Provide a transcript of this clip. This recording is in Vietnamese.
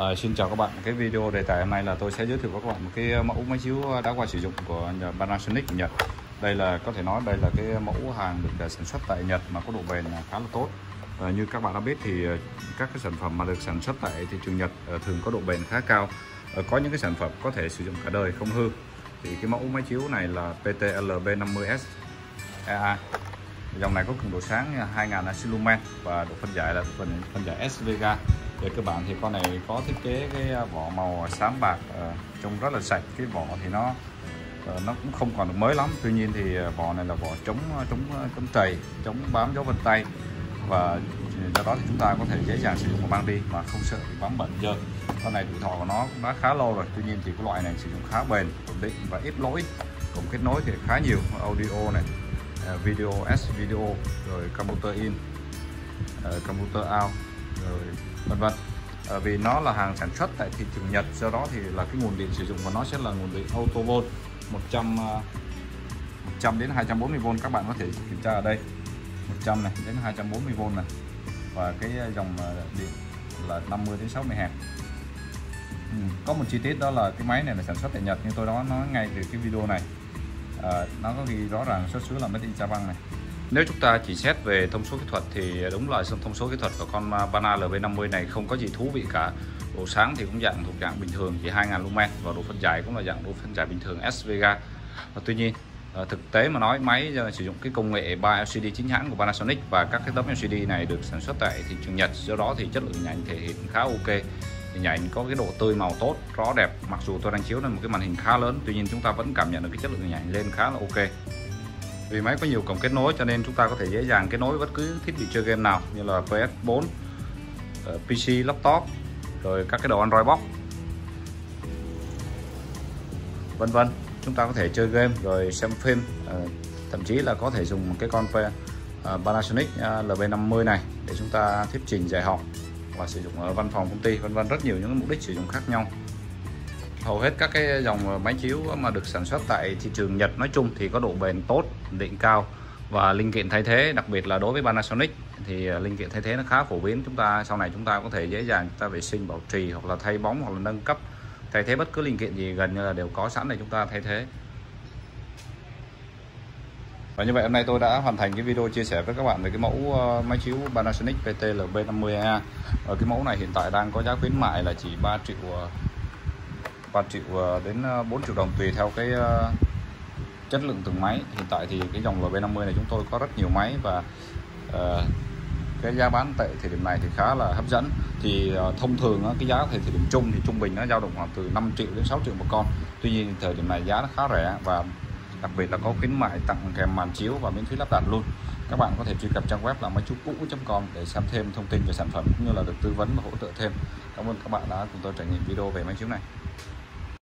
À, xin chào các bạn. Cái video đề tài hôm nay là tôi sẽ giới thiệu với các bạn một cái ờ, mẫu máy chiếu ờ, đã qua sử dụng của nhà Panasonic của Nhật. Đây là có thể nói đây là cái mẫu hàng được sản xuất tại Nhật mà có độ bền khá là tốt. À, như các bạn đã biết thì các cái sản phẩm mà được sản xuất tại thị trường Nhật thường có độ bền khá cao. À, có những cái sản phẩm có thể sử dụng cả đời không hư. Thì cái mẫu máy chiếu này là PTLB50S EA dòng này có cường độ sáng 2000 lumen và độ phân giải là phân, phân giải SVGA về cơ bản thì con này có thiết kế cái à, vỏ màu xám bạc à, trông rất là sạch. Cái vỏ thì nó à, nó cũng không còn được mới lắm. Tuy nhiên thì vỏ này là vỏ chống chống chống trầy, chống bám dấu vân tay. Và do đó thì chúng ta có thể dễ dàng sử dụng và mang đi mà không sợ bị bám bẩn dơ con này tuổi thọ của nó cũng đã khá lâu rồi. Tuy nhiên thì cái loại này sử dụng khá bền, ổn định và ít lỗi. Cũng kết nối thì khá nhiều. Audio này video, S video, rồi computer in computer out, rồi vân vân. À, vì nó là hàng sản xuất tại thị trường Nhật do đó thì là cái nguồn điện sử dụng của nó sẽ là nguồn điện Autovolt 100 100 ờ, đến 240V các bạn có thể kiểm tra ở đây. 100 này đến 240V này. Và cái ờ, dòng điện là 50 đến 60 hạt ừ. có một chi tiết đó là cái máy này là sản xuất tại Nhật như tôi đó nói ngay từ cái video này. À, nó có ghi rõ ràng xuất xứ là made in Japan này nếu chúng ta chỉ xét về thông số kỹ thuật thì đúng là thông số kỹ thuật của con à, Vana LV50 này không có gì thú vị cả. Độ sáng thì cũng dạng thuộc dạng bình thường chỉ 2000 lumen và độ phân giải cũng là dạng độ phân giải bình thường SVGA và tuy nhiên à, thực tế mà nói, máy à, sử dụng cái công nghệ 3 LCD chính hãng của Panasonic và các cái tấm LCD này được sản xuất tại thị trường Nhật, do đó thì chất lượng hình ảnh thể hiện khá ok. Hình ảnh có cái độ tươi màu tốt, rõ đẹp, mặc dù tôi đang chiếu lên một cái màn hình khá lớn, tuy nhiên chúng ta vẫn cảm nhận được cái chất lượng hình ảnh lên khá là ok vì máy có nhiều cổng kết nối cho nên chúng ta có thể dễ dàng kết nối bất cứ thiết bị chơi game nào như là PS4 ờ, PC laptop, rồi các cái đồ Android box. Vân vân, chúng ta có thể chơi game rồi xem phim ờ, thậm chí là có thể dùng một cái con ờ, Panasonic lb50 này để chúng ta thuyết trình dạy học và sử dụng ở văn phòng công ty, vân vân. Rất nhiều những mục đích sử dụng khác nhau hầu hết các cái dòng máy chiếu mà được sản xuất tại thị trường Nhật nói chung thì có độ bền tốt, định cao và linh kiện thay thế, đặc biệt là đối với Panasonic thì à, linh kiện thay thế nó khá phổ biến. Chúng ta sau này chúng ta có thể dễ dàng chúng ta vệ sinh, bảo trì hoặc là thay bóng hoặc là nâng cấp, thay thế bất cứ linh kiện gì gần như là đều có sẵn để chúng ta thay thế. Và như vậy hôm nay tôi đã hoàn thành cái video chia sẻ với các bạn về cái mẫu ờ, máy chiếu Panasonic PTLB50A ở cái mẫu này hiện tại đang có giá khuyến mại là chỉ 3 triệu ờ, 3 triệu ờ, đến ờ, 4 triệu đồng tùy theo cái ờ, chất lượng từng máy. Hiện tại thì cái dòng LB50 này chúng tôi có rất nhiều máy và uh, cái giá bán tại thời điểm này thì khá là hấp dẫn. Thì uh, thông thường uh, cái giá thì thời điểm chung thì trung bình nó dao động khoảng từ 5 triệu đến 6 triệu một con. Tuy nhiên thời điểm này giá nó khá rẻ và đặc biệt là có khuyến mại tặng kèm màn chiếu và miễn phí lắp đặt luôn. Các bạn có thể truy cập trang web là máy chú cũ.com để xem thêm thông tin về sản phẩm cũng như là được tư vấn và hỗ trợ thêm. Cảm ơn các bạn đã cùng tôi trải nghiệm video về máy chiếu này.